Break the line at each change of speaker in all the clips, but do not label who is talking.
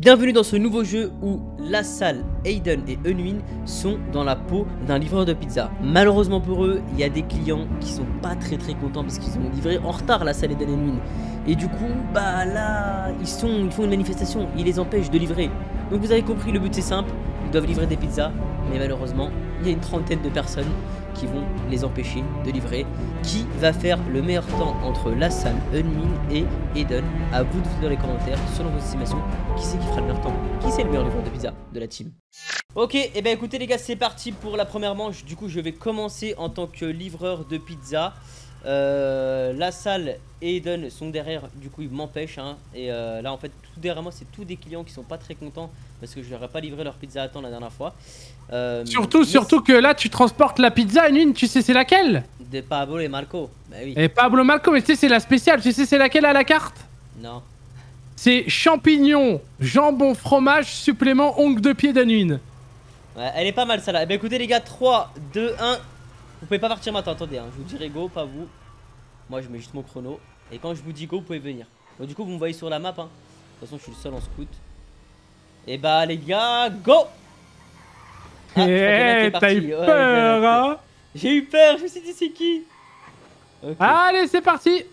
Bienvenue dans ce nouveau jeu où la salle, Aiden et Unwin sont dans la peau d'un livreur de pizza. Malheureusement pour eux, il y a des clients qui sont pas très très contents parce qu'ils ont livré en retard la salle Aiden et Unwin. Et du coup, bah là, ils, sont, ils font une manifestation, ils les empêchent de livrer. Donc vous avez compris, le but c'est simple, ils doivent livrer des pizzas, mais malheureusement, il y a une trentaine de personnes qui vont les empêcher de livrer. Qui va faire le meilleur temps entre la salle, Unmin et Eden? À vous de vous dans les commentaires, selon vos estimations, qui c'est qui fera le meilleur temps? Qui c'est le meilleur livreur de pizza de la team? Ok, et eh bien écoutez les gars, c'est parti pour la première manche. Du coup, je vais commencer en tant que livreur de pizza. Euh, la salle et Eden sont derrière, du coup ils m'empêchent. Hein. et euh, là en fait, tout derrière moi, c'est tous des clients qui sont pas très contents parce que je leur ai pas livré leur pizza à temps la dernière fois.
Euh, surtout, surtout que là tu transportes la pizza une une, tu sais c'est laquelle?
De Pablo et Marco.
Bah oui. Et Pablo Marco, mais tu sais c'est la spéciale, tu sais c'est laquelle à la carte?
Non.
C'est champignons, jambon, fromage, supplément, ongle de pied d'anune.
Ouais, elle est pas mal celle-là. Eh ben écoutez les gars, 3, 2, 1. Vous pouvez pas partir maintenant, attendez, hein. je vous dirai go, pas vous. Moi je mets juste mon chrono. Et quand je vous dis go, vous pouvez venir. Donc du coup vous me voyez sur la map. Hein. De toute façon je suis le seul en scout. Et bah les gars, go
ah, Eh, t'as eu peur hein?
J'ai eu peur, je me suis dit c'est qui?
Allez c'est parti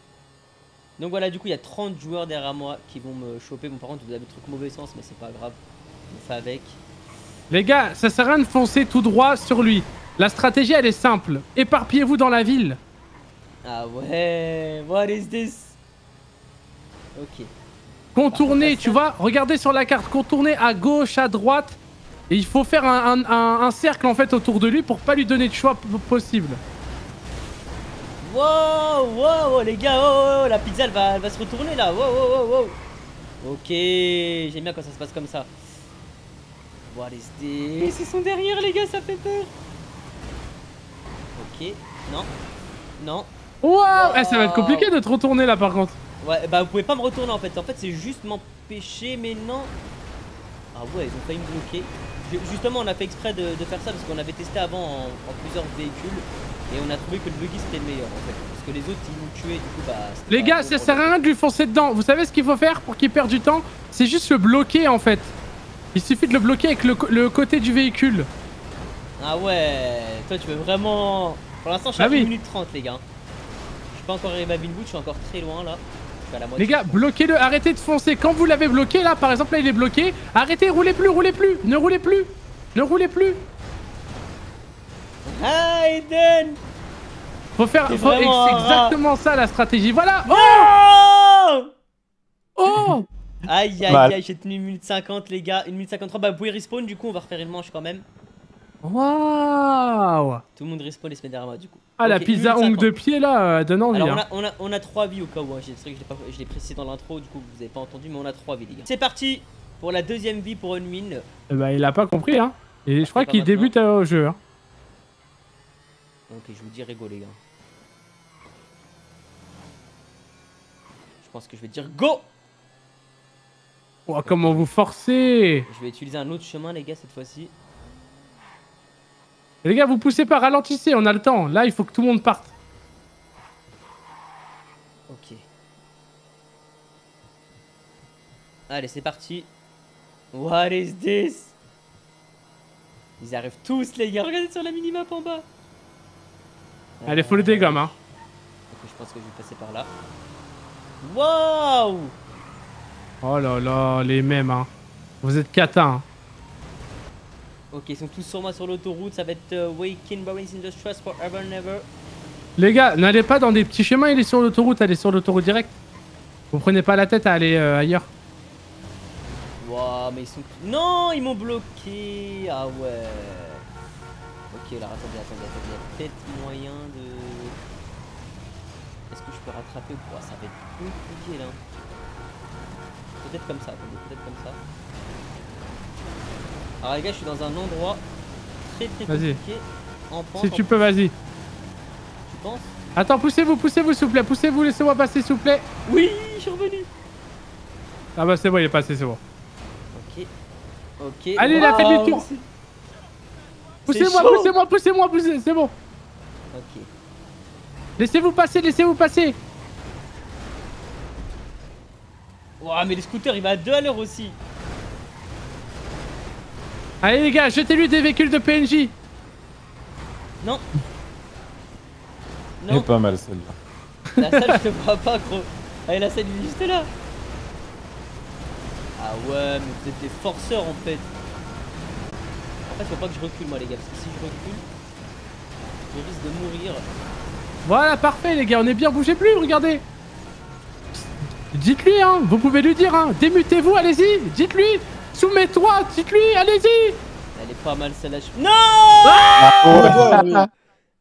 Donc voilà du coup il y a 30 joueurs derrière moi qui vont me choper. Bon par contre vous avez le truc mauvais sens mais c'est pas grave. On fait avec.
Les gars, ça sert à rien de foncer tout droit sur lui. La stratégie, elle est simple. Éparpillez-vous dans la ville.
Ah ouais, what is this? Ok.
Contournez, tu vois, regardez sur la carte, contournez à gauche, à droite. Et il faut faire un, cercle en fait autour de lui pour pas lui donner de choix possible.
Wow, wow, les gars, oh, oh, la pizza elle va, elle va se retourner là, wow, wow, wow, Ok, j'aime bien quand ça se passe comme ça. What is this? Ils sont derrière les gars, ça fait peur. Ok, non, non.
Waouh eh, Ça va être compliqué de te retourner là par contre.
Ouais, bah vous pouvez pas me retourner en fait. En fait, c'est juste m'empêcher, mais non. Ah ouais, ils ont failli me bloquer. Justement, on a fait exprès de, faire ça parce qu'on avait testé avant en, plusieurs véhicules. Et on a trouvé que le buggy c'était le meilleur en fait. Parce que les autres ils nous tuaient, du coup bah.
Les gars, ça sert à rien de lui foncer dedans. Vous savez ce qu'il faut faire pour qu'il perde du temps? C'est juste le bloquer en fait. Il suffit de le bloquer avec le, côté du véhicule.
Ah ouais, toi tu veux vraiment. Pour l'instant, je suis à 1 ah minute 30, les gars. Je suis pas encore arrivé à Binwood, je suis encore très loin là.
Les gars, bloquez-le, arrêtez de foncer. Quand vous l'avez bloqué, là, par exemple, là, il est bloqué. Arrêtez, roulez plus, roulez plus. Ne roulez plus. Ne roulez plus.
Aiden
Faut faire... Faut... C'est exactement ça, la stratégie. Voilà Oh Oh
Aïe, aïe, aïe, j'ai tenu 1 minute 50, les gars. 1 minute 53. Bah, vous pouvez respawn, du coup, on va refaire une manche quand même.
Waouh
Tout le monde respawn les moi, du coup.
Ah, la pizza ongle de pied là, donne envie.
Alors,
hein.
on, a, on, a, 3 vies au cas où, hein. c'est vrai que je l'ai précisé dans l'intro, du coup vous avez pas entendu, mais on a 3 vies les gars. C'est parti pour la deuxième vie pour Unwin.
Eh bah, il a pas compris, hein. Et je crois qu'il débute au jeu. Hein.
Ok, je vous dis go les gars. Je pense que je vais dire go
Oh, comment vous forcez
Je vais utiliser un autre chemin les gars cette fois-ci.
Les gars, vous poussez pas, ralentissez, on a le temps. Là, il faut que tout le monde parte.
Ok. Allez, c'est parti. What is this? Ils arrivent tous, les gars. Regardez sur la minimap en bas.
Allez, faut le dégomme, hein.
Je pense que je vais passer par là. Wow
Oh là là, les mêmes, hein. Vous êtes cata, hein.
Ok, ils sont tous sur moi sur l'autoroute. Ça va être uh, Waking Boris in the Stress Forever Never.
Les gars, n'allez pas dans des petits chemins, il est sur l'autoroute, allez sur l'autoroute direct. Vous prenez pas la tête à aller euh, ailleurs.
Waouh, mais ils sont... Non, ils m'ont bloqué Ah ouais. Ok, alors attendez, attendez, attendez. Il y a peut-être moyen de... Est-ce que je peux rattraper ou pas? Ça va être compliqué là. Peut-être comme ça, attendez, peut-être comme ça. Alors les gars, je suis dans un endroit très très compliqué
en pente. Si tu peux, vas-y.
Tu penses?
Attends, poussez-vous, poussez-vous s'il vous plaît, poussez-vous, laissez-moi passer s'il vous plaît.
Oui, je suis revenu.
Ah bah c'est bon, il est passé, c'est bon.
Ok. Ok.
Allez, il a fait demi-tour. Poussez-moi, poussez-moi, poussez-moi, poussez, c'est bon.
Ok.
Laissez-vous passer, laissez-vous passer.
Ouah, mais les scooters, il va à deux à l'heure aussi.
Allez les gars, jetez-lui des véhicules de PNJ.
Non.
Elle est
Non,
pas mal celle-là.
la salle, je te vois pas, gros. Allez, la salle, il est juste là. Ah ouais, mais vous êtes des forceurs en fait. En fait, faut pas que je recule, moi, les gars, parce que si je recule, je risque de mourir.
Voilà, parfait les gars, on est bien, bougez plus, regardez. Dites-lui, hein, vous pouvez lui dire, hein, démutez-vous, allez-y, dites-lui. Soumets-toi, dites-lui, allez-y.
Elle est pas mal celle-là. je- Non
Ah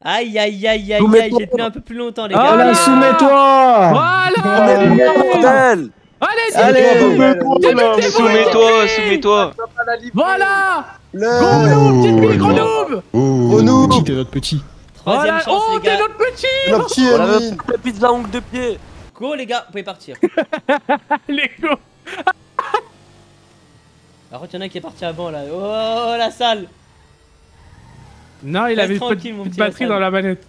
Aïe aïe aïe aïe aïe, j'ai tenu un peu plus longtemps les
Ah
gars.
là,
Allez, soumets-toi
Voilà Allez-y
Allez
Soumets-toi, soumets-toi.
Voilà
Le
Gros noob, dites-lui
Oh, nous
Petit, t'es notre petit.
Troisième
Voilà.
chance
Oh,
les
t'es
gars.
notre petit
Le petit
la pizza ongle de pied.
Go les gars, vous pouvez partir.
Les gars
Par contre, il y en a qui est parti avant là. Oh la salle.
Non, il
Reste
avait
tranquille,
petite
petit
batterie dans la manette.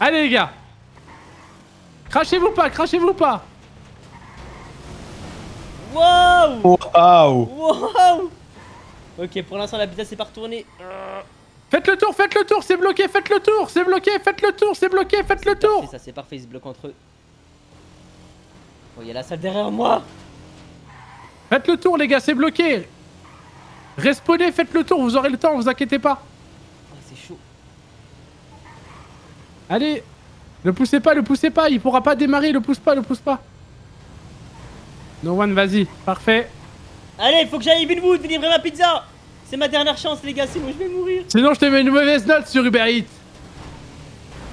Allez les gars. Crachez-vous pas, crachez-vous pas.
Wow.
Waouh
Wow. Ok, pour l'instant la pizza c'est pas retourné.
Faites le tour, faites le tour, c'est bloqué, faites le tour, c'est bloqué, faites le tour, c'est bloqué, faites le tour.
ça c'est parfait, ils se bloquent entre eux. Oh, il y a la salle derrière moi
Faites le tour les gars, c'est bloqué Respawnez, faites le tour, vous aurez le temps, vous inquiétez pas
Oh, c'est chaud.
Allez Ne poussez pas, ne poussez pas, il pourra pas démarrer, ne pousse pas, ne pousse pas No one, vas-y, parfait.
Allez, faut que j'aille à Evenwood livrer ma pizza C'est ma dernière chance les gars, sinon je vais mourir.
Sinon je te mets une mauvaise note sur Uber Eats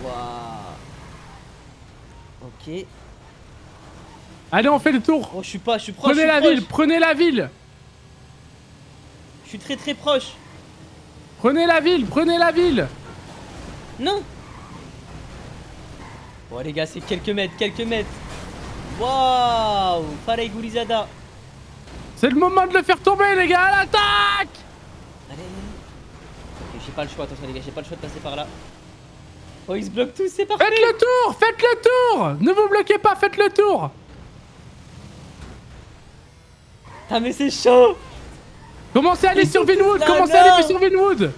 Waouh Ok.
Allez, on fait le tour
Oh, je suis pas, je suis proche.
Prenez la
proche.
ville, prenez la ville
Je suis très très proche.
Prenez la ville, prenez la ville
Non Bon les gars, c'est quelques mètres, quelques mètres. Waouh Pareil Goulizada.
C'est le moment de le faire tomber les gars, à l'attaque
Allez, allez, j'ai pas le choix, attention les gars, j'ai pas le choix de passer par là. Oh, ils se bloquent tous, c'est parfait.
Faites le tour, faites le tour Ne vous bloquez pas, faites le tour
Ah, mais c'est chaud
Commencez à aller sur Vinwood, commencez à aller sur Vinwood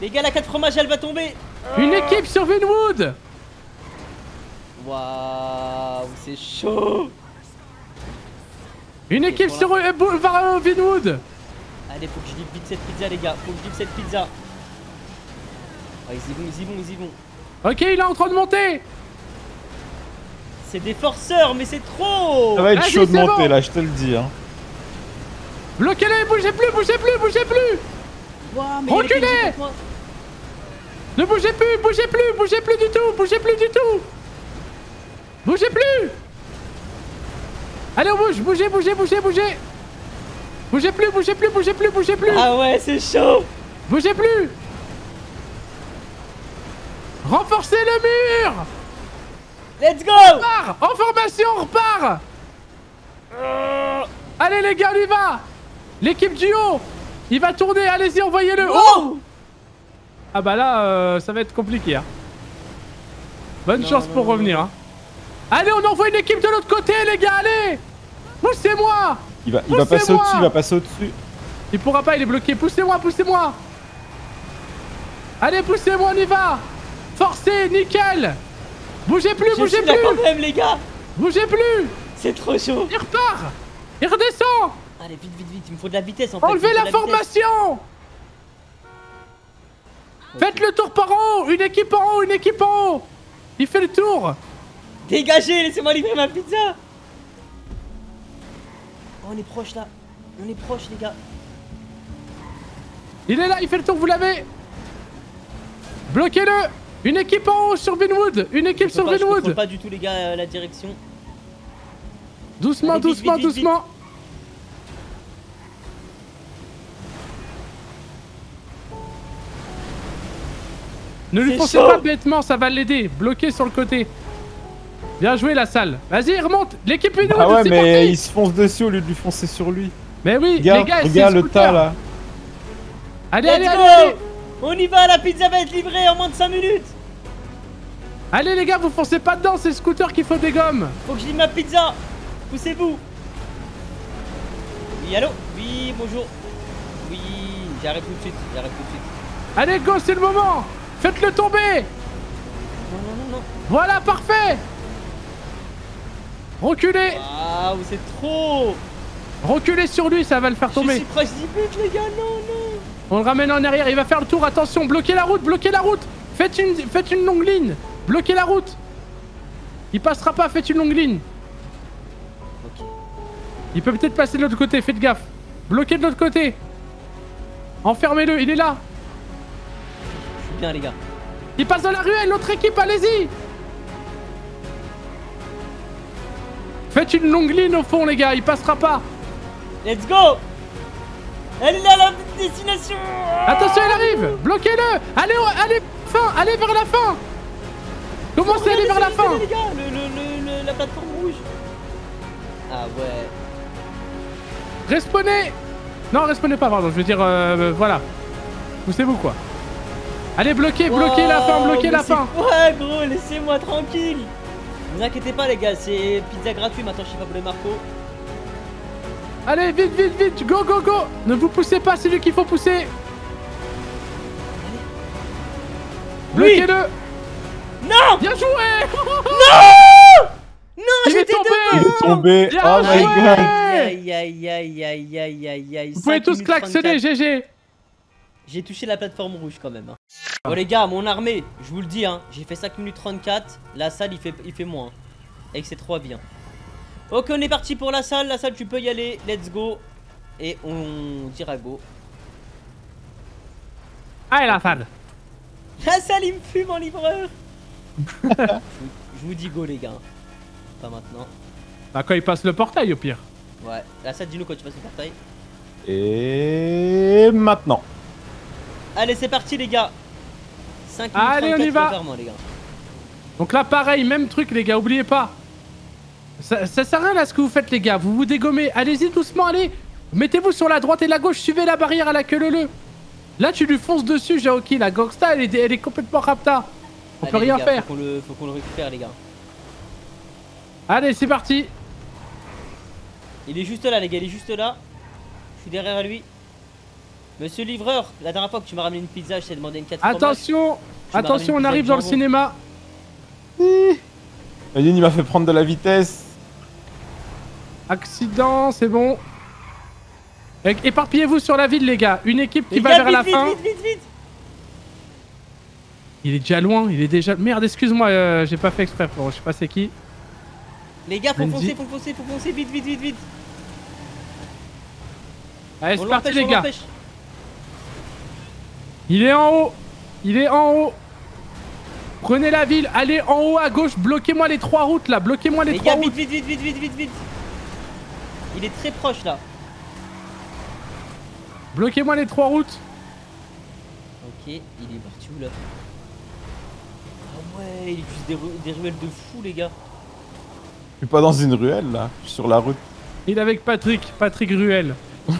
Les gars, la 4 fromages, elle va tomber.
Une équipe sur Vinwood
Waouh, c'est chaud.
Une équipe sur euh, boulevard euh, Vinwood
Allez, faut que je livre vite cette pizza, les gars. Faut que je livre cette pizza. Oh, ils y vont, ils y vont, ils y vont.
Ok, il est en train de monter
C'est des forceurs, mais c'est trop.
Ça va être chaud de monter
bon.
là, je te le dis. Hein.
Bloquez-les, bougez plus, bougez plus, bougez plus.
Mais a
Reculez. Ne bougez plus, bougez plus, bougez plus du tout, bougez plus du tout. Bougez plus. Allez, on bouge, bougez, bougez, bougez, bougez. Bougez plus, bougez plus, bougez plus, bougez plus.
Ah ouais, c'est chaud.
Bougez plus. Renforcez le mur.
Let's go.
Repart. En formation, on repart. Allez les gars, on y va L'équipe du haut Il va tourner, allez-y, envoyez-le Oh
Oh
Ah bah là, euh, ça va être compliqué. Hein. Bonne
Non,
chance
non,
pour
non,
revenir. Hein. Allez, on envoie une équipe de l'autre côté, les gars, allez Poussez-moi
Il va, il va passer au-dessus, il va passer au-dessus.
Il pourra pas, il est bloqué. Poussez-moi, poussez-moi Allez, poussez-moi, on y va Forcez, nickel Bougez plus,
Je
bougez
suis là quand
plus
même, les gars.
Bougez plus
C'est trop chaud.
Il repart Il redescend
Allez, vite, vite, vite. Il me faut de la vitesse en fait.
Enlevez la formation. Faites le tour par en haut Une équipe en haut, une équipe en haut Il fait le tour
Dégagez, laissez-moi livrer ma pizza. Oh, on est proche là. On est proche, les gars.
Il est là, il fait le tour, vous l'avez Bloquez-le Une équipe en haut sur Vinwood Une équipe
Je
sur
pas, je
Vinwood
pas du tout, les gars, euh, la direction.
Doucement,
Allez,
doucement,
vite, vite,
doucement Ne lui foncez
chaud.
pas bêtement, ça va l'aider. Bloqué sur le côté. Bien joué la salle. Vas-y, remonte L'équipe Vinwood,
Ah ouais,
c'est
mais
parti
il se fonce dessus au lieu de lui foncer sur lui.
Mais oui,
Regarde,
les gars,
regarde le tas là.
Allez,
Let's
allez,
go
allez, allez
On y va, la pizza va être livrée en moins de 5 minutes
Allez les gars, vous foncez pas dedans, c'est le scooter qu'il faut des gommes
Faut que je livre ma pizza Poussez-vous Oui, allô? Oui, bonjour. Oui, j'arrive tout de suite, j'arrive tout de suite.
Allez, go, c'est le moment Faites-le tomber.
Non, non, non, non.
Voilà, parfait. Reculez.
Waouh, c'est trop.
Reculez sur lui, ça va le faire
Je suis
tomber.
proche du but, les gars, non, non.
On le ramène en arrière, il va faire le tour, attention, bloquez la route, bloquez la route. Faites une, faites une longue ligne Bloquez la route. Il passera pas, faites une longue ligne.
Ok.
Il peut peut-être passer de l'autre côté, faites gaffe. Bloquez de l'autre côté. Enfermez-le, il est là
bien, les gars.
Il passe dans la ruelle, l'autre équipe, allez-y. Faites une longue ligne au fond, les gars, il passera pas.
Let's go. Elle est là, la destination.
Attention, elle arrive. Bloquez-le. Allez, allez, fin. Allez vers la fin. Commencez à aller vers la fin?
Les gars, le, le, le- le- la plateforme rouge. Ah ouais.
Respawnez. Non, respawnez pas, pardon, je veux dire, euh, euh, voilà. Poussez-vous, quoi. Allez, bloquez, bloquez la fin, bloquez la fin
quoi, gros Laissez-moi tranquille Ne vous inquiétez pas, les gars, c'est pizza gratuit maintenant chez Pablo et Marco.
Allez, vite, vite, vite Go, go, go Ne vous poussez pas, c'est lui qu'il faut pousser
Oui.
Bloquez-le
Non
Bien joué
Non,
Il est
j'étais
tombé
Il est tombé.
Bien
Oh my god.
Aïe, aïe, aïe, aïe, aïe, aïe, aïe.
Vous pouvez
5
tous klaxonner,
34.
GG
J'ai touché la plateforme rouge quand même. hein. Bon les gars, mon armée, je vous le dis, hein, j'ai fait 5 minutes 34. La salle, il fait, il fait moins. Avec ses 3 vies. hein. Ok, on est parti pour la salle. La salle, tu peux y aller. Let's go. Et on dira go.
Allez, la salle
La salle, il me fume en livreur. je, vous, je vous dis go, les gars. Pas maintenant.
Bah, quand il passe le portail, au pire.
Ouais, la salle, dis-nous quand tu passes le portail.
Et maintenant.
Allez, c'est parti, les gars. 5 minutes
Allez, on y
34
va.
volontairement, les gars.
Donc là, pareil, même truc, les gars, oubliez pas. Ça, ça sert à rien là ce que vous faites, les gars. Vous vous dégommez. Allez-y doucement, allez. Mettez-vous sur la droite et la gauche. Suivez la barrière à la queue leu Là, tu lui fonces dessus, Jaoki. La gangsta, elle est, elle est complètement rapta. On peut rien
gars,
faire.
Faut qu'on le, faut qu'on le récupère, les gars.
Allez, c'est parti.
Il est juste là, les gars, il est juste là. Je suis derrière lui. Monsieur livreur, la dernière fois que tu m'as ramené une pizza, je t'ai demandé une 4 fromages.
Attention. Attention, on arrive dans le cinéma.
Aline, il m'a fait prendre de la vitesse.
Accident, c'est bon. Éparpillez-vous sur la ville, les gars. Une équipe qui
Les
va
gars,
vers la
vite,
fin.
vite, vite, vite, vite.
Il est déjà loin. Il est déjà. Merde, excuse-moi. euh, J'ai pas fait exprès, frérot. Je sais pas c'est qui.
Les gars, faut foncer, faut foncer, faut foncer, vite, vite, vite, vite.
Allez,
On
c'est parti,
l'empêche,
les
on
gars. Il est en haut Il est en haut Prenez la ville, allez en haut à gauche, bloquez-moi les trois routes là, bloquez-moi les,
Les
trois
gars, vite,
routes.
vite, vite, vite, vite, vite, vite. Il est très proche là.
Bloquez-moi les trois routes.
Ok, il est parti où là? Ah ouais, il utilise des, ru- des ruelles de fou, les gars.
Je suis pas dans une ruelle là. Je suis sur la route.
Il est avec Patrick, Patrick Ruel.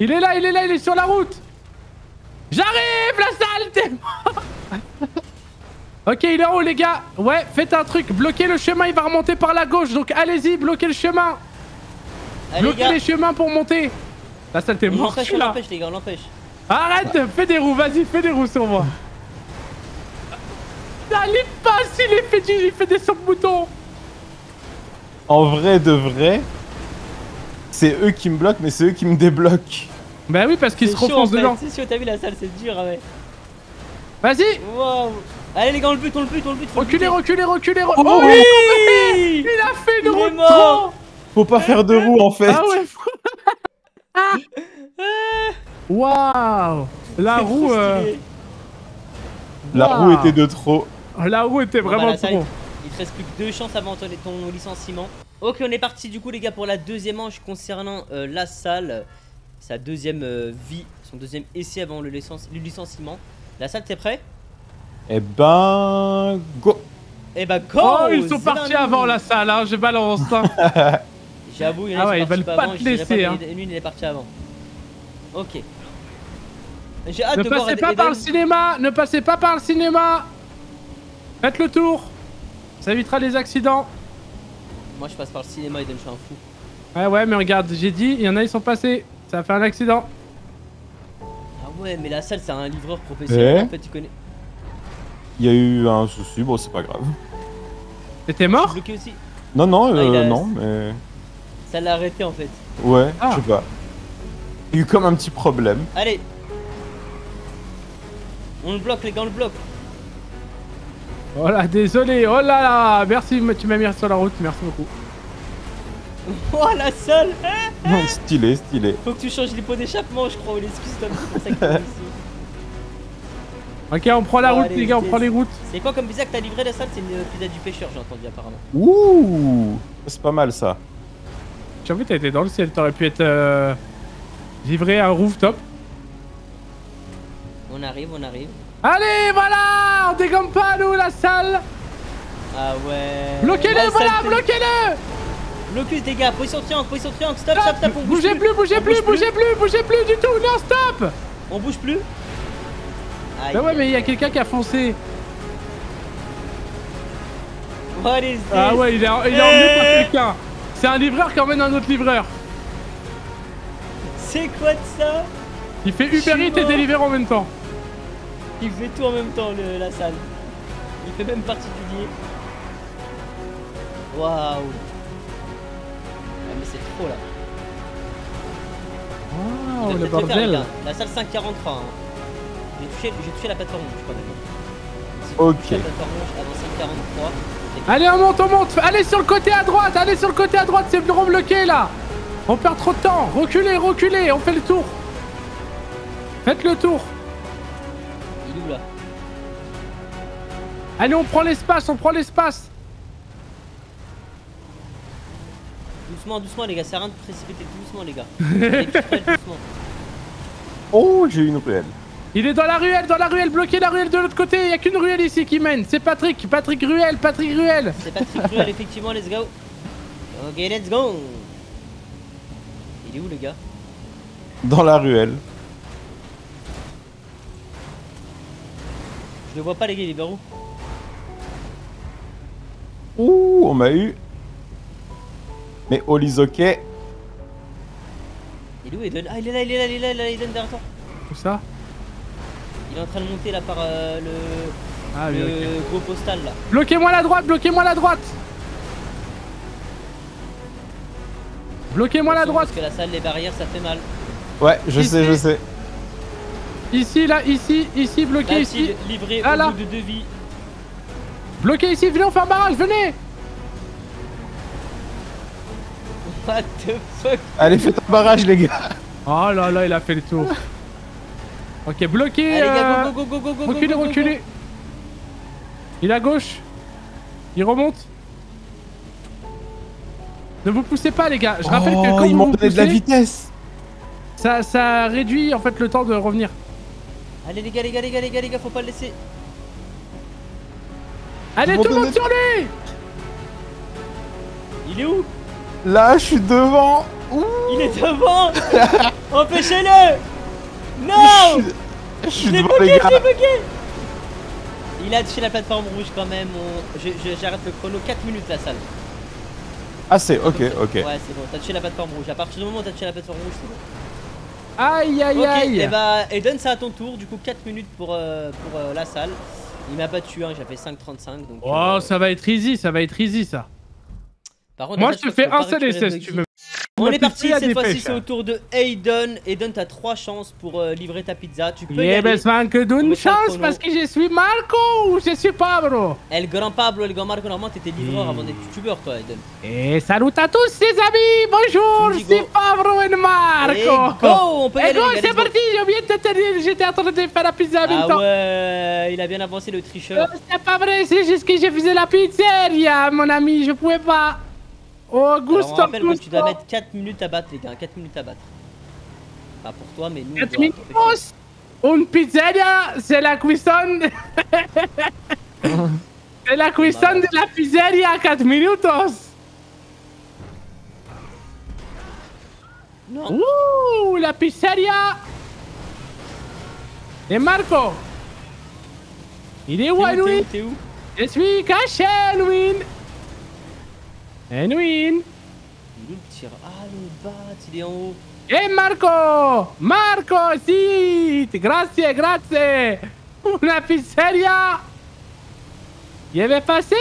il est là, il est là, il est sur la route. J'arrive, la salle, t'es mort. Ok, il est en haut, les gars? Ouais, faites un truc, bloquez le chemin, il va remonter par la gauche. Donc allez-y, bloquez le chemin.
Allez, les
bloquez
gars.
les chemins pour monter. La salle, t'es mort,
l'empêche, on
là.
l'empêche, les gars, on l'empêche.
Arrête, fais des roues, vas-y, fais des roues sur moi. Ah, il passe, il est fait, du- il fait des sauts moutons.
En vrai de vrai, c'est eux qui me bloquent, mais c'est eux qui me débloquent.
Bah oui, parce qu'il se
fait.
dedans.
C'est chaud, t'as vu la salle, c'est dur, ah ouais.
Vas-y,
Waouh. Allez, les gars, on le bute, on le bute, on le le
reculez, reculez, reculez. re-
Oh,
Oh,
oui.
Il a fait une roue
mort.
Faut pas faire de roue en fait.
Ah ouais. Waouh. La roue, euh.
La roue était de trop.
la roue était
Bon, bah,
vraiment
la salle,
trop.
Il te reste plus que deux chances avant ton, ton licenciement. Ok, on est parti du coup, les gars, pour la deuxième manche concernant euh, la salle. Sa deuxième euh, vie, son deuxième essai avant le, licence- le licenciement. La salle, t'es prêt?
Eh ben, go.
Eh bah, go
Oh, ils sont partis
parti.
avant la salle, hein, je balance. hein.
J'avoue, il y en
Ah
a
ouais,
qui
ils veulent pas
avant,
te laisser, hein.
Lui, il est parti avant. Ok. J'ai hâte
ne
de voir
passez
Eden-
pas par le cinéma, ne passez pas par le cinéma. Faites le tour. Ça évitera les accidents.
Moi, je passe par le cinéma, Eden, je suis un fou.
Ouais, ouais, mais regarde, j'ai dit, il y en a, ils sont passés. Ça a fait un accident.
Ah ouais, mais la salle, c'est un livreur professionnel.
Eh
En fait, tu connais.
Il y a eu un souci, bon, c'est pas grave.
T'étais mort
suis bloqué aussi.
Non, non,
Ah,
euh,
a-
non, mais.
Ça l'a arrêté en fait.
Ouais,
Ah.
je sais pas. Il y a eu comme un petit problème.
Allez. On le bloque, les gars, on le bloque.
Oh là, désolé. Oh là là. Merci, tu m'as mis sur la route. Merci beaucoup.
Oh la salle
stylé, stylé.
Faut que tu changes les pots d'échappement, je crois, ou les custom. C'est pour ça que t'es ici.
Ok, on prend la route,
allez,
les gars, on prend les routes.
C'est quoi comme pizza que t'as livré la salle? C'est une pizza du pêcheur, j'ai entendu apparemment.
Ouh C'est pas mal ça.
J'avoue, t'as été dans le ciel. T'aurais pu être euh, livré à un rooftop.
On arrive, on arrive.
Allez, voilà On dégomme pas, nous, la salle
Ah ouais.
Bloquez-le, voilà, bloquez-le
Blocus, les gars, position triangle, position triangle, stop, stop, stop, on bouge
Bougez plus, bougez plus,
bouge
bougez plus, bougez plus du tout Non, stop
On bouge plus Aïe,
Bah ouais, mais il y a quelqu'un qui a foncé.
What is this?
Ah ouais, il est, il est emmené par quelqu'un. C'est un livreur qui emmène un autre livreur.
C'est quoi de ça?
Il fait Uber Eats et. Deliveroo en même temps.
Il fait tout en même temps, le- la salle. Il fait même particulier. Waouh mais c'est trop là.
Oh, le
faire,
bordel.
La salle 543. hein. J'ai touché, la plateforme rouge, je crois d'accord.
Ok.
touches La plateforme rouge avant 543. c'est-
Allez, on monte, on monte. Allez sur le côté à droite, allez sur le côté à droite, c'est bureau bloqué là. On perd trop de temps. Reculez, reculez, on fait le tour. Faites le tour.
Il est où là?
Allez, on prend l'espace, on prend l'espace.
Doucement, doucement les gars, c'est rien de précipiter. Doucement les gars. Doucement.
Oh, j'ai eu une ruelle.
Il est dans la ruelle, dans la ruelle, bloquez la ruelle de l'autre côté. Il y a qu'une ruelle ici qui mène. C'est Patrick, Patrick Ruelle, Patrick Ruelle.
C'est Patrick Ruel, effectivement, let's go. Ok, let's go. Il est où le gars?
Dans la ruelle.
Je le vois pas les gars, il est vers où?
Ouh, on m'a eu. Mais Olizoke,
Il est où Eden Ah il est là, il est là, il est là, il est là, Eden derrière toi.
Où ça
Il est en train de monter là par euh, le,
Ah
le gros postal là.
Bloquez-moi la droite, bloquez-moi la droite. Bloquez-moi la droite.
Parce que la salle, les barrières, ça fait mal.
Ouais, je
Ici.
sais, je sais.
Ici, là, ici, ici, bloqué ici.
livré
Ah,
au
là.
bout de deux vies.
Bloqué ici, venez, on fait un barrage, venez.
What the fuck?
Allez, faites un barrage, les gars.
Oh là là, il a fait le tour. Ok, bloqué.
Allez,
euh,
gars, go, go, go, go, go,
Reculez,
go, go, go.
reculez. Il est à gauche. Il remonte. Ne vous poussez pas, les gars. Je rappelle que
oh,
quand
ils
vous
m'ont donné de la vitesse.
ça, ça réduit en fait le temps de revenir.
Allez les gars, les gars, les gars, les gars, les gars, faut pas le laisser.
Allez, tout le monde sur lui
Il est où?
Là, je suis devant. Ouh,
Il est devant Empêchez-le Non
je suis devant,
bloqué,
les
je l'ai
gars.
bloqué Il a touché la plateforme rouge quand même. on- J'arrête le chrono 4 minutes la salle.
Ah, c'est ok, ok.
Ouais, c'est bon, t'as touché la plateforme rouge. À partir du moment où t'as touché la plateforme rouge, c'est bon.
Aïe, aïe,
Ok,
aïe
et bah, Eden, c'est à ton tour. Du coup, 4 minutes pour, euh, pour euh, la salle. Il m'a battu, hein, j'avais 5.35. Donc,
Oh,
euh,
ça va être easy, ça va être easy, ça.
Par contre,
Moi, je te fais un seul essai si tu veux.
On est parti, cette fois-ci c'est au tour de Aiden. Aiden, t'as 3 chances pour euh, livrer ta pizza. Tu peux y
Yeah,
aller.
besoin que
On
d'une chance parce que je suis Marco ou je suis Pablo.
El Grand Pablo, El Grand Marco, normalement t'étais livreur
Hmm.
avant d'être youtubeur toi Aiden.
Et salut à tous les amis, bonjour, c'est. Pablo et Marco.
Et go, on peut y
Et
aller
go, c'est parti, j'ai oublié de te dire, j'étais en train de faire la pizza en
Ah ouais, il a bien avancé le tricheur.
Euh, C'est pas vrai, c'est juste que je faisais la pizzeria, mon ami, je pouvais pas. Oh,
Alors, on rappelle que tu dois mettre 4 minutes à battre les gars, 4 minutes à battre. Pas pour toi mais nous. on
4
doit
minutes. Une pizzeria, c'est la cuisson. c'est la cuisson de la pizzeria, 4 minutos.
Non.
Ouh, la pizzeria. Et Marco. Il est où, Edwin. Je suis caché, Edwin.
Enwin Il nous ah, le bat, il est en haut.
Eh Marco Marco, si Grazie, grazie Una pizzeria. Il avait passé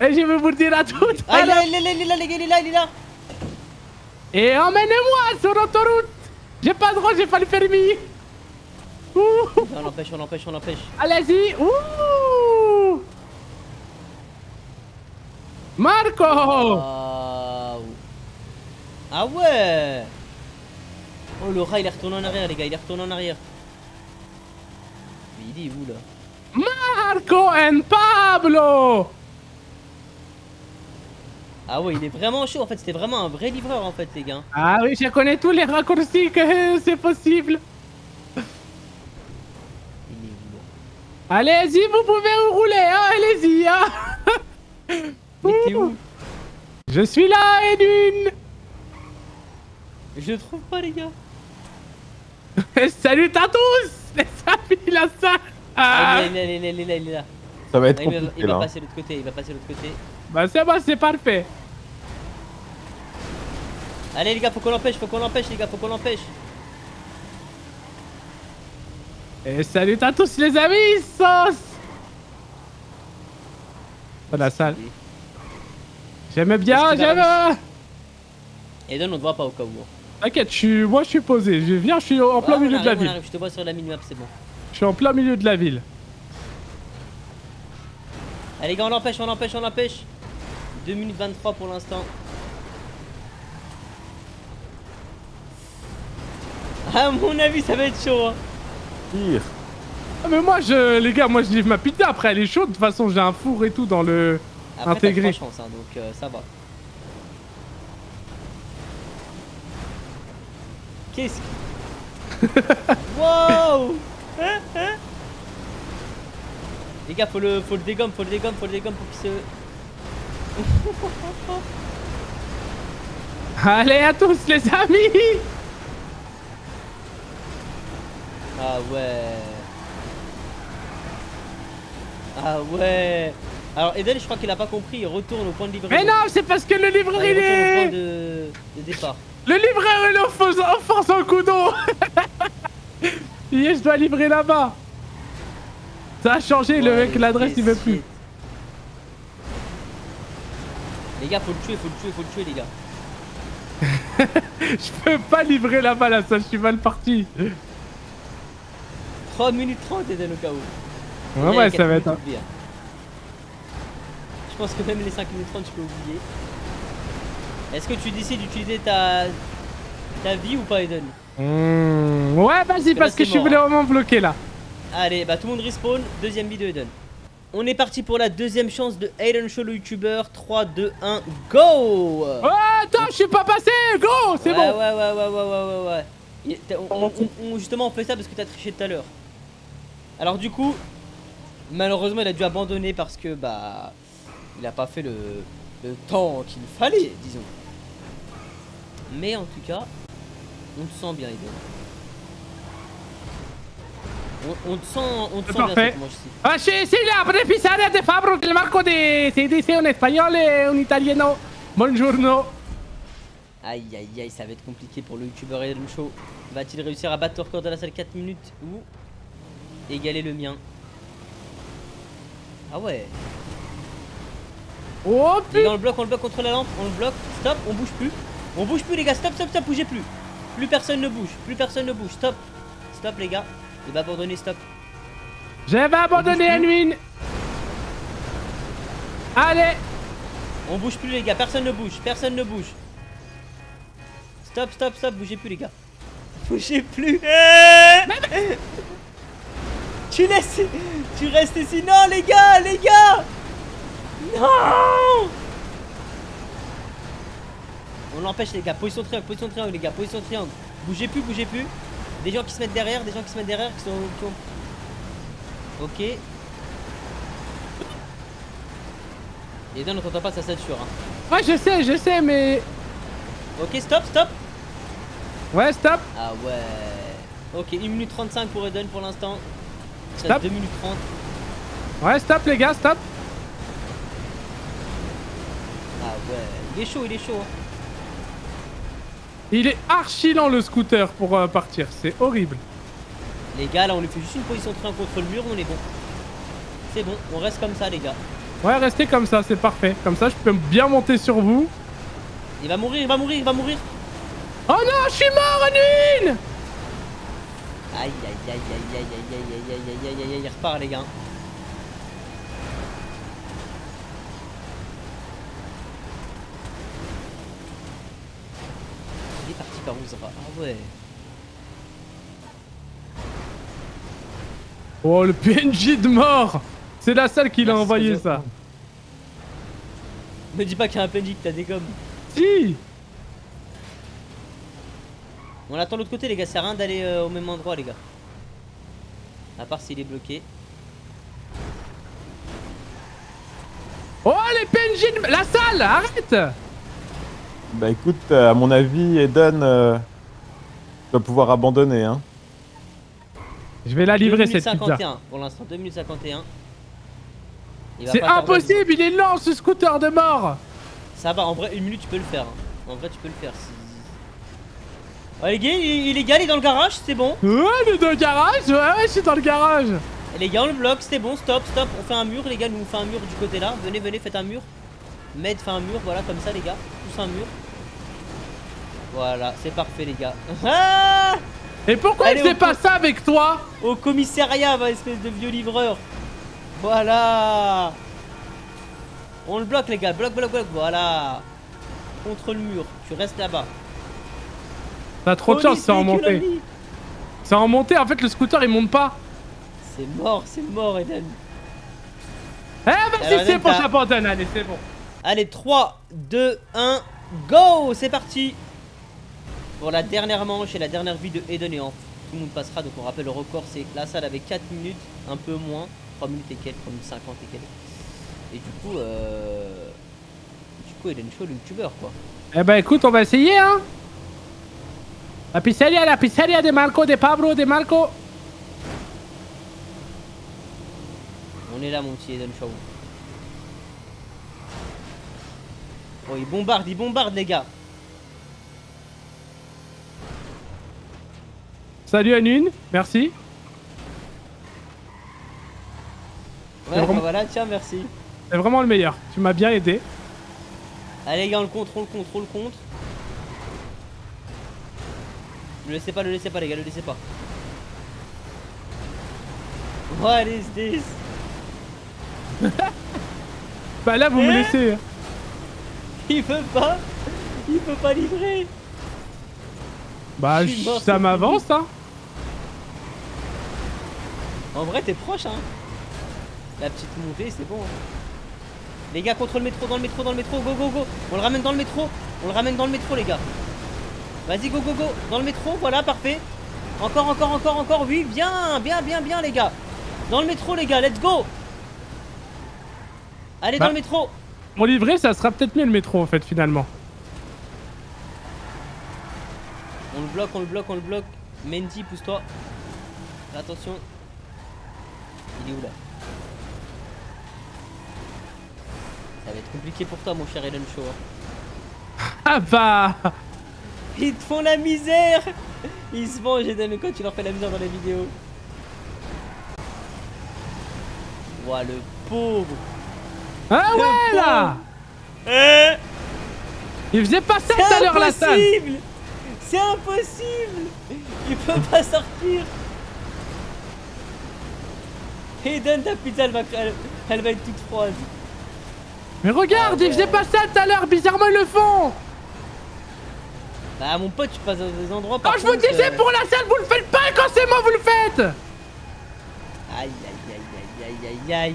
Et je vais vous le dire à tout
il est là, là, il est là, il est là
Et emmenez-moi sur l'autoroute. J'ai pas le droit, j'ai pas le permis
On l'empêche, on l'empêche, on l'empêche.
Allez-y. Ouh. Marco!
Ah, ah ouais. Oh, le rat, il est retourné en arrière, les gars, il est retourné en arrière. Mais il est où, là?
Marco and Pablo!
Ah ouais, il est vraiment chaud. En fait, c'était vraiment un vrai livreur, en fait, les gars.
Ah oui, je connais tous les raccourcis que c'est possible.
Il est où, là?
Allez-y, vous pouvez rouler, hein, allez-y, hein
Mais t'es où
Je suis là, Edwin
Je trouve pas, les gars.
Salut à tous Les amis, la salle
Ah, il est là, il est là, il est là, il est là.
Ça va être
il va,
compliqué
il va
là.
passer de l'autre côté, il va passer de l'autre côté.
Bah c'est bon, c'est parfait
Allez, les gars, faut qu'on l'empêche, faut qu'on l'empêche, les gars, faut qu'on l'empêche.
Et salut à tous, les amis, sauce Oh, la salle. J'aime bien, j'aime...
Et donne, on te voit pas au cas où. hein.
T'inquiète, je suis... moi je suis posé, je viens, je suis en plein
Ouais,
milieu de la ville.
arrive, Je te vois sur la minimap, c'est bon.
Je suis en plein milieu de la ville.
Allez, les gars, on l'empêche, on l'empêche, on l'empêche. 2 minutes 23 pour l'instant. À mon avis, ça va être chaud. Hein.
Pire.
Ah, mais moi, je... les gars, moi je livre ma pizza, après elle est chaude, de toute façon j'ai un four et tout dans le...
Après,
Intégré.
hein, donc euh, ça va. Qu'est-ce que... wow Hein, hein Les gars, faut le, faut le dégomme, faut le dégomme, faut le dégomme pour qu'il se...
Allez à tous les amis
Ah ouais. Ah ouais. Alors Eden, je crois qu'il a pas compris, il retourne au point de livraison.
Mais non, c'est parce que le livreur
Ah, il
il
retourne au point
est...
de, de départ.
Le livreur il offense, offense un coup d'eau je dois livrer là-bas Ça a changé, le
Ouais,
mec, l'adresse il veut plus.
Les gars, faut le tuer, faut le tuer, faut le tuer, les gars.
Je peux pas livrer là-bas là, ça je suis mal parti.
3 minutes 30 Eden au cas où.
Ouais, ouais,
a
ça va être...
Je pense que même les 5 minutes 30, tu peux oublier. Est-ce que tu décides d'utiliser ta... ta vie ou pas, Eden?
Hmm, Ouais, vas-y, parce que je suis
mort, hein.
vraiment bloqué là.
Allez, bah tout le monde respawn, deuxième vie de Eden. On est parti pour la deuxième chance de Aiden Show le youtubeur. 3, 2, 1, go
Oh, attends, je suis pas passé Go, c'est
ouais,
bon
Ouais, ouais, ouais, ouais, ouais, ouais, ouais. On- on- justement, on fait ça parce que t'as triché tout à l'heure. Alors, du coup, malheureusement, il a dû abandonner parce que, bah, il a pas fait le, le temps qu'il fallait, disons. Mais en tout cas, on te sent bien, Eden. On, on te sent, on te sent bien
parfait.
cette manche-ci.
Ah, sí, sí, la pizzeria de Fabro, el marco de... Se dice un espagnol et un italiano. Buongiorno.
Aïe aïe aïe, ça va être compliqué pour le youtubeur Eden Show. Va-t-il réussir à battre le record de la salle 4 minutes ou égaler le mien? Ah ouais.
Oh,
Les
putain
gars, on le bloque, on le bloque contre la lampe, on le bloque. Stop, on bouge plus. On bouge plus les gars, stop, stop, stop, bougez plus. Plus personne ne bouge, plus personne ne bouge. Stop. Stop les gars. Il va abandonner, stop.
Je vais abandonner
On bouge plus.
Anwin. Allez
On bouge plus les gars, personne ne bouge, personne ne bouge. Stop, stop, stop, bougez plus les gars. Bougez plus. tu laisses. Tu restes ici. Non les gars, les gars. Non On l'empêche les gars, position triangle, position triangle les gars, position triangle. Bougez plus, bougez plus. Des gens qui se mettent derrière, des gens qui se mettent derrière, qui sont... qui ont- Ok. Et là on n'entend pas sa sature. Hein.
Ouais, je sais, je sais, mais...
Ok, stop, stop.
Ouais, stop
Ah ouais. Ok, 1 minute 35 pour Eden pour l'instant. Ça
Stop.
2 minutes 30.
Ouais, stop les gars, stop
Ah ouais. Il est chaud, il est chaud. hein.
Il est archi lent le scooter pour euh, partir, c'est horrible.
Les gars, là, on lui fait juste une position train contre le mur, on est bon. C'est bon, on reste comme ça, les gars.
Ouais, restez comme ça, c'est parfait. Comme ça, je peux bien monter sur vous.
Il va mourir, il va mourir, il va mourir.
Oh non, je suis mort, Anune
Aïe, aïe, aïe, aïe, aïe, aïe, aïe, aïe, aïe, aïe, aïe, aïe, aïe, il repart, les gars. Il Ah.
Oh, le PNJ de mort C'est la salle qui l'a envoyé, ça.
Me dis pas qu'il y a un PNJ que t'as des gommes.
Si
On attend de l'autre côté, les gars. À rien d'aller euh, au même endroit, les gars. À part s'il est bloqué.
Oh, les PNJ de... La salle Arrête
Bah écoute, euh, à mon avis, Eden euh, va pouvoir abandonner. Hein.
Je vais la livrer,
2 minutes
cette pizza.
51 pour l'instant, 2 minutes 51. Il va
C'est impossible, il est lent, ce scooter de mort
Ça va, en vrai, une minute tu peux le faire. hein. En vrai, tu peux le faire. Si... Ouais, les gars, il, est gars, il est dans le garage, c'est bon.
Ouais, il est dans le garage Ouais, ouais, je suis dans le garage
Et les gars, on le bloque, c'était bon, stop, stop. On fait un mur, les gars, nous on fait un mur du côté là. Venez, venez, faites un mur. Med fait un mur, voilà, comme ça, les gars. Tous un mur. Voilà, c'est parfait, les gars. Ah
Et pourquoi
Allez,
il
on
pas ça avec toi
Au commissariat, va, espèce de vieux livreur. Voilà. On le bloque, les gars. Bloc, bloc, bloc. Voilà. Contre le mur. Tu restes là-bas.
T'as trop de chance, c'est en montée. C'est en montée, en fait, le scooter il monte pas.
C'est mort, c'est mort, Eden.
Eh, vas-y, c'est
t'as-
j'abandonne, allez, c'est bon.
Allez, 3, 2, 1, go C'est parti Pour la dernière manche et la dernière vie de Eden et en tout le monde passera. Donc on rappelle le record, c'est la salle avec 4 minutes, un peu moins, 3 minutes et quelques, 3 minutes 50 et quelques. Et du coup, euh... Du coup, Eden Show, le youtubeur quoi.
Eh ben, écoute, on va essayer, hein. La pizzeria, la pizzeria de Marco, de Pablo, de Marco.
On est là, mon petit Eden Show. Oh, il bombarde, il bombarde, les gars.
Salut, Anune, merci.
Ouais, bah voilà, tiens, merci.
C'est vraiment le meilleur. Tu m'as bien aidé.
Allez, les gars, on le contrôle, contrôle, contre. Le laissez pas, le laissez pas, les gars, le laissez pas. What is this?
Bah là, vous me
Eh
laissez.
Il peut pas Il peut pas livrer
Bah, ça m'avance, hein.
En vrai, t'es proche, hein La petite montée, c'est bon. hein. Les gars, contre le métro, dans le métro, dans le métro, go, go, go On le ramène dans le métro On le ramène dans le métro, les gars Vas-y, go, go, go Dans le métro, voilà, parfait Encore, encore, encore, encore, oui, bien, bien, bien, bien, les gars Dans le métro, les gars, let's go Allez,
Bah.
dans le métro
Mon livret, ça sera peut-être mieux le métro, en fait, finalement.
On le bloque, on le bloque, on le bloque. Mendy, pousse-toi. Attention. Il est où là Ça va être compliqué pour toi, mon cher Ellen Shaw. hein.
Ah bah
Ils te font la misère Ils se vengent, Eden, quand tu leur fais la misère dans la vidéo. Ouah, le pauvre
Ah
Le
ouais, là
Eh
Il faisait pas ça tout
C'est
à l'heure, la salle
impossible C'est impossible Il peut pas sortir Eden, ta pizza, elle va, elle, elle va être toute froide.
Mais regarde,
Ah
ils faisaient
ouais.
pas ça tout à l'heure, bizarrement ils le font
Bah, mon pote, tu passes dans des endroits
Oh,
par
je vous disais,
euh,
pour la salle, vous le faites pas, et quand c'est moi, vous le faites
Aïe, aïe, aïe, aïe, aïe, aïe, aïe.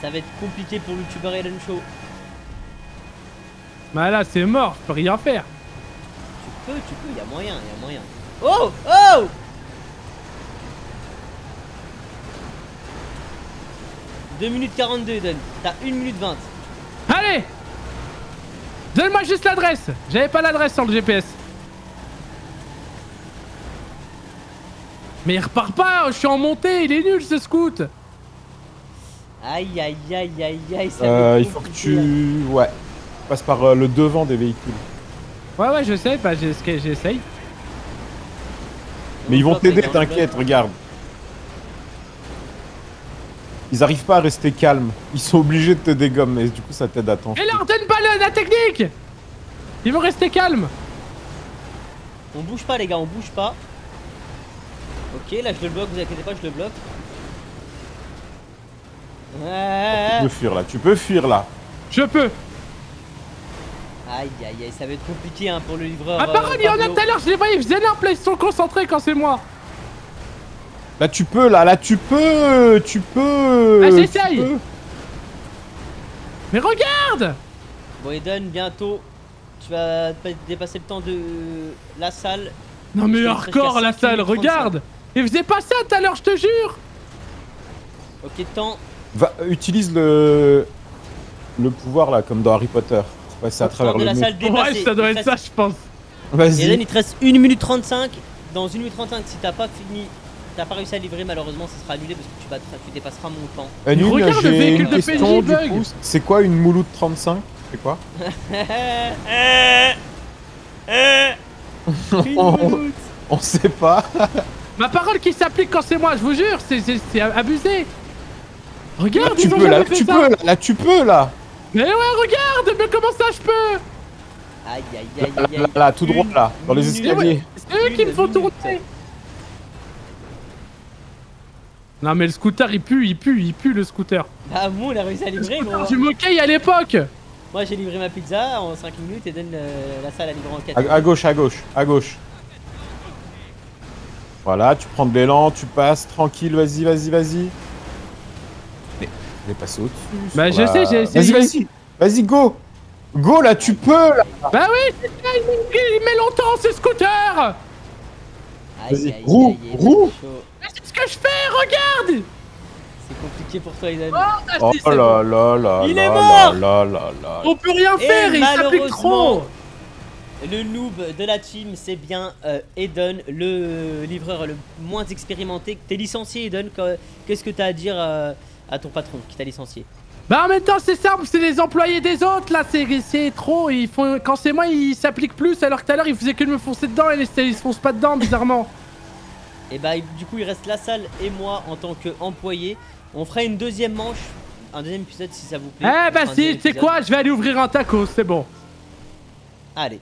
Ça va être compliqué pour le youtubeur Ellen Show.
Bah là, c'est mort, je peux rien faire.
Tu peux, tu peux, y a moyen, y a moyen. Oh Oh 2 minutes 42, Eden. T'as 1 minute 20.
Allez Donne-moi juste l'adresse J'avais pas l'adresse sur le GPS. Mais il repart pas, je suis en montée, il est nul ce scoot
Aïe, aïe, aïe, aïe, aïe. Ça
Euh, il faut que
compliqué, là.
tu. Ouais. passes par euh, le devant des véhicules.
Ouais, ouais, je sais, bah j'essaye.
Mais ils vont t'aider, t'inquiète, regarde. Ils arrivent pas à rester calmes. Ils sont obligés de te dégommer, du coup ça t'aide à t'enfuir.
Et leur donne pas le- la technique Ils vont rester calmes
On bouge pas les gars, on bouge pas. Ok, là je le bloque, vous inquiétez pas, je le bloque.
Tu
Ouais.
peux fuir là, tu peux fuir là.
Je peux
Aïe aïe aïe, ça va être compliqué hein, pour le livreur.
Ah, par
euh,
contre, il y en a tout à l'heure, je les voyais, ils faisaient leur play, ils sont concentrés quand c'est moi
Là tu peux, là, là tu peux, tu peux.
Ah, j'essaye. Mais regarde
Bon Eden, bientôt, tu vas pas dépasser le temps de la salle.
Non mais hardcore la salle,
5 minutes
regarde Ils faisaient pas ça tout à l'heure, je te jure
Ok, temps.
Va, utilise le le pouvoir là, comme dans Harry Potter. Ouais, c'est à travers le
la
mur.
salle.
Ouais, ça doit être ça, je pense.
Vas-y.
Eden, il te reste 1 minute 35. Dans 1 minute 35, si t'as pas fini, t'as pas réussi à livrer, malheureusement, ça sera annulé parce que tu, vas, tu dépasseras mon temps.
Euh, Nune,
Regarde le
j'ai
véhicule de
question,
PNJ
du
bug.
coup. C'est quoi une mouloute 35 C'est quoi? On, on sait pas.
Ma parole qui s'applique quand c'est moi, je vous jure, c'est- abusé
Là,
Regarde,
tu
ils ont
peux, là, tu
ça.
peux, là, là, tu peux, là.
Mais ouais, regarde, mais comment ça je peux?
Aïe aïe aïe
Là,
aïe
là,
aïe.
là, tout droit, là, dans les escaliers.
C'est eux qui me font tourner Non mais le scooter il pue, il pue, il pue le scooter.
Bah, moi, on a réussi à livrer, gros.
Du moquet à l'époque
Moi, j'ai livré ma pizza en 5 minutes. Eden, euh, la salle a livré en 4
À, à gauche, à gauche, à gauche. Voilà, tu prends de l'élan, tu passes, tranquille, vas-y, vas-y, vas-y. Mais, il est passé au-dessus.
Bah, je sais, j'ai
Vas-y,
essayé.
vas-y, vas-y, go Go, là, tu peux, là
Bah oui, il, met longtemps ce scooter
Vas-y, roue, roue.
Ce que je fais, regarde
C'est compliqué pour toi, Eden.
Ah,
Oh
si, c'est
là
bon.
là là
Il
là
est
là
mort
là là là.
On peut rien
Et
faire, il s'applique trop
Le noob de la team, c'est bien euh, Eden, le livreur le moins expérimenté. T'es licencié, Eden. que- Qu'est-ce que t'as à dire euh, à ton patron qui t'a licencié?
Bah en même temps c'est simple, c'est les employés des autres là, c'est c'est trop, ils font quand c'est moi ils s'appliquent plus alors que tout à l'heure ils faisaient que de me foncer dedans et les- ils se foncent pas dedans bizarrement.
Et bah, du coup, il reste la salle et moi en tant qu'employé. On fera une deuxième manche, un deuxième épisode si ça vous plaît.
Eh bah si, tu sais quoi, je vais aller ouvrir un taco, c'est bon.
Allez,